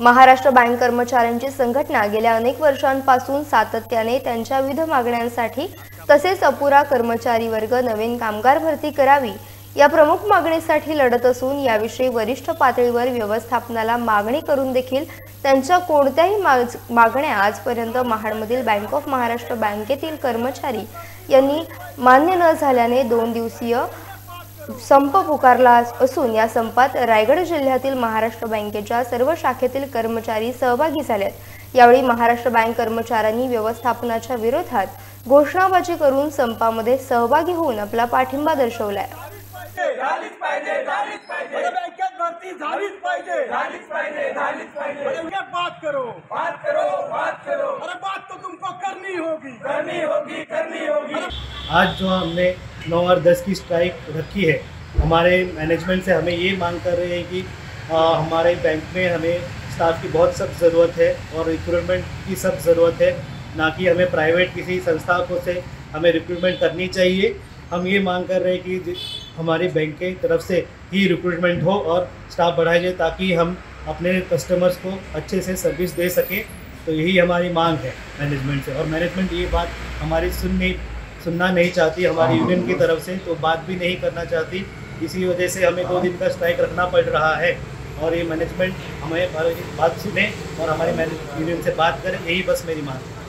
Maharashtra bank कर्मचाऱ्यांची संघटना गेल्या अनेक वर्षांपासून सातत्याने त्यांच्या विविध मागण्यांसाठी तसेच अपुरा कर्मचारी वर्ग नवीन कामगार भरती करावी या प्रमुख मागणीसाठी लढत असून याविषयी वरिष्ठ पातळीवर व्यवस्थापनाला मागणी करून देखील त्यांच्या कोणत्याही माग- मागण्या आजपर्यंत महाडमधील बँक ऑफ महाराष्ट्र बँकेतील कर्मचारी यांनी मान्य न झाल्याने दोन दिवसीय संप पुकारला असून या संपात रायगड जिल्ह्यातील महाराष्ट्र बँकेच्या सर्व शाखेतील कर्मचारी सहभागी झालेत यावेळी महाराष्ट्र बँक कर्मचाऱ्यांनी व्यवस्थापनाच्या विरोधात घोषणाबाजी करून संपामध्ये सहभागी होऊन आपला पाठिंबा दर्शवलाय. आज जो हमने नौ और दस की स्ट्राइक रखी है। हमारे मैनेजमेंट से हमें ये मांग कर रहे हैं कि आ, हमारे बैंक में हमें स्टाफ की बहुत सख्त ज़रूरत है और रिक्रूटमेंट की सख्त ज़रूरत है ना कि हमें प्राइवेट किसी संस्था को से हमें रिक्रूटमेंट करनी चाहिए। हम ये मांग कर रहे हैं कि हमारे बैंक के तरफ़ से ही रिक्रूटमेंट हो और स्टाफ बढ़ाया जाए ताकि हम अपने कस्टमर्स को अच्छे से सर्विस दे सकें। तो यही हमारी मांग है मैनेजमेंट से और मैनेजमेंट ये बात हमारी सुन नहीं सुनना नहीं चाहती हमारी यूनियन की तरफ़ से तो बात भी नहीं करना चाहती। इसी वजह से हमें दो दिन का स्ट्राइक रखना पड़ रहा है। और ये मैनेजमेंट हमें बात सुने और हमारे यूनियन से बात करें यही बस मेरी मांग है।